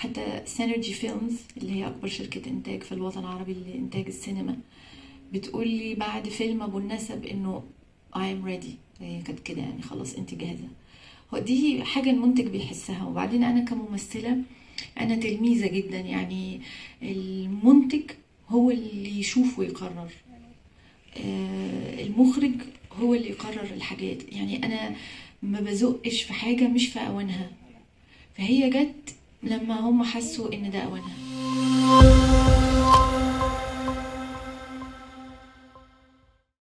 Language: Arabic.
حتى Synergy Films اللي هي أكبر شركة إنتاج في الوطن العربي لإنتاج السينما بتقول لي بعد فيلم أبو النسب إنه I am ready. هي كانت كده يعني خلاص أنت جاهزة. هو دي حاجة المنتج بيحسها. وبعدين أنا كممثلة أنا تلميذة جدا. يعني المنتج هو اللي يشوف ويقرر آه، المخرج هو اللي يقرر الحاجات. يعني أنا ما بزقش في حاجة مش في أوانها. فهي جت لما هم حسوا إن ده اوانها